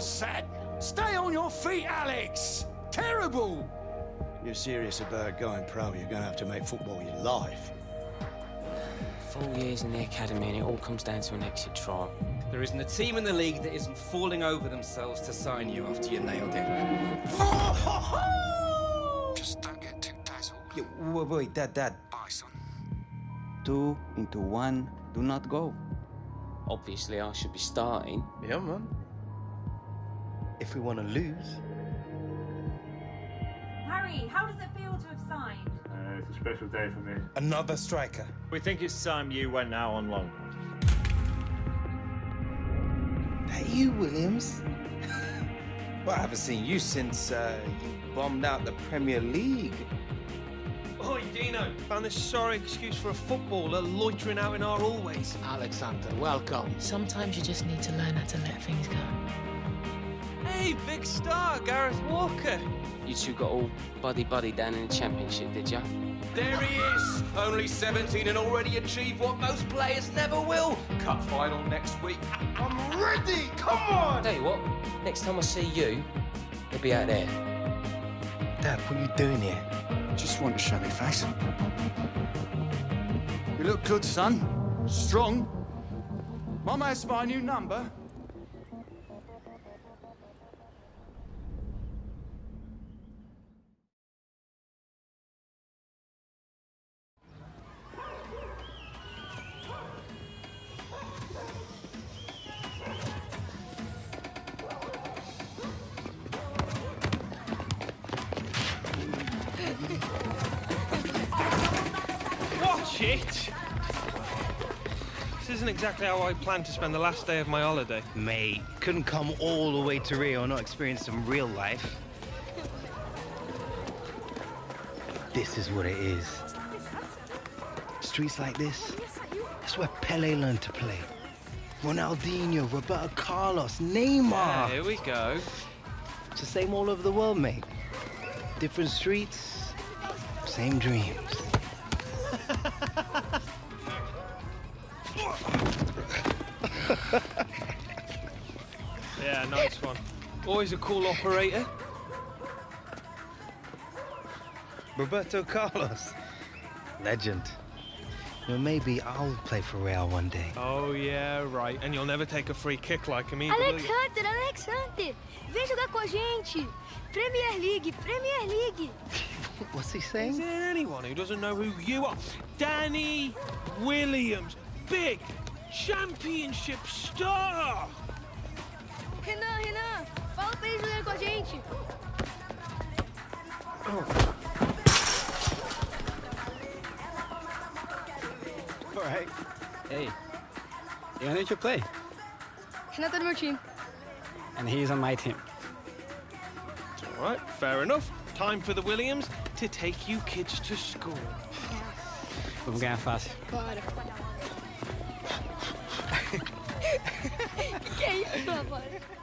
was sad. Stay on your feet, Alex. Terrible. You're serious about going pro, you're going to have to make football your life. Four years in the academy and it all comes down to an exit trial. There isn't a team in the league that isn't falling over themselves to sign you after you nailed it. Just don't get too dazzled. Yeah, wait, wait, Dad, Dad. Bye, son. Two into one. Do not go. Obviously, I should be starting. Yeah, man. If we want to lose. Harry, how does it feel to have signed? Uh, it's a special day for me. Another striker. We think it's time you went out on loan. That you, Williams? well, I haven't seen you since uh, you bombed out the Premier League. Oi, Dino. Found this sorry excuse for a footballer loitering out in our always. Alexander, welcome. Sometimes you just need to learn how to let things go. Hey, big star, Gareth Walker. You two got all buddy buddy down in the championship, did ya? There he is! Only 17 and already achieved what most players never will. Cup final next week. I'm ready! Come on! Tell you what, next time I see you, you'll be out there. Dad, what are you doing here? Just want to show me face. You look good, son. Strong. Mama has my new number. Watch it! This isn't exactly how I planned to spend the last day of my holiday. Mate, couldn't come all the way to Rio and not experience some real life. This is what it is. Streets like this, that's where Pele learned to play. Ronaldinho, Roberto Carlos, Neymar. Yeah, here we go. It's the same all over the world, mate. Different streets, same dreams. Yeah, nice one. Always a cool operator. Roberto Carlos, legend. You know, maybe I'll play for Real one day. Oh, yeah, right. And you'll never take a free kick like him either, will you? Alexander, Alexander, vem jogar com a gente. Premier League, Premier League. What's he saying? Is saying? there anyone who doesn't know who you are? Danny Williams, big championship star! Renan, Renan, fala pra ele jogar com a gente. All right. Hey, you need to play, Renan tá no meu time. and he's on my team. All right, fair enough. Time for the Williams to take you kids to school. Vamos ganhar fácil. Bora. que é isso, agora?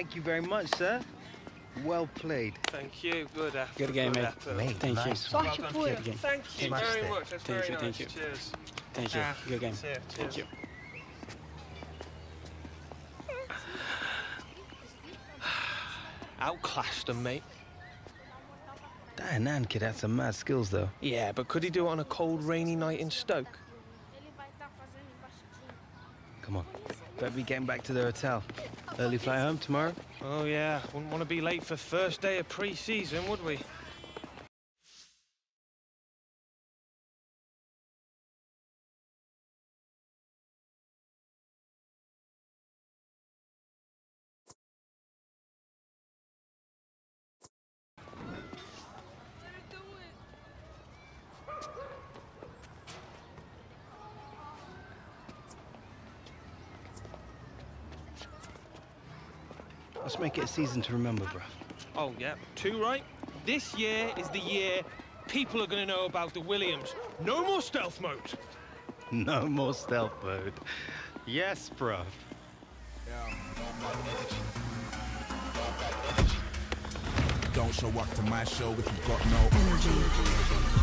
Thank you very much, sir. Well played. Thank you. Good effort. Good game, mate. effort. Mate, Thank you. nice. Well Sorte done. Good game. Thank you Smashed very much. That's Thank very you, nice. thank you. Cheers. Thank you. Ah, Good game. see ya, Thank you. Outclassed them, mate. That Nan kid had some mad skills, though. Yeah, but could he do it on a cold, rainy night in Stoke? Come on. Better be getting back to the hotel. Early flight home tomorrow? Oh, yeah. Wouldn't want to be late for first day of pre-season, would we? Let's make it a season to remember, bruv. Oh, yeah. Two right. This year is the year people are going to know about the Williams. No more stealth mode. No more stealth mode. Yes, bruv. Don't show up to my show if you've got no energy. Energy.